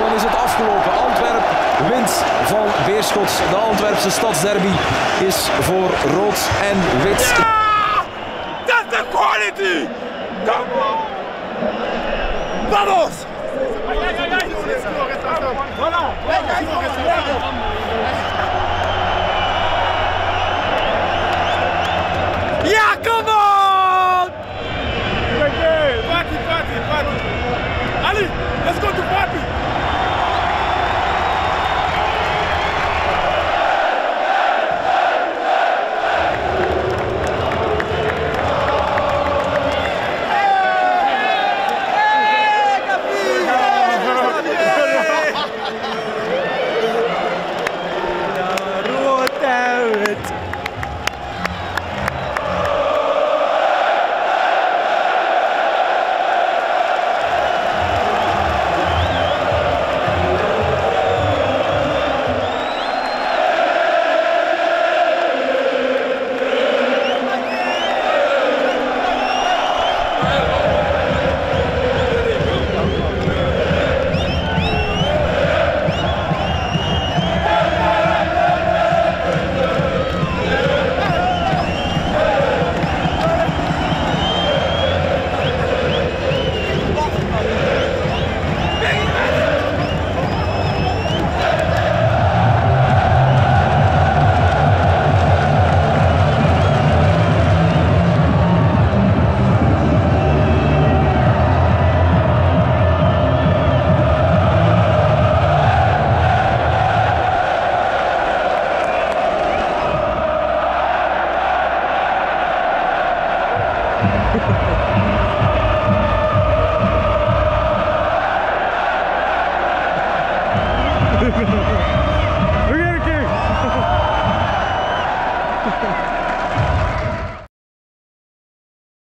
dan is het afgelopen. Antwerp wint van Beerschot. De Antwerpse stadsderby is voor rood en wit. That's the quality! Come on! Vamos! Look at it, King!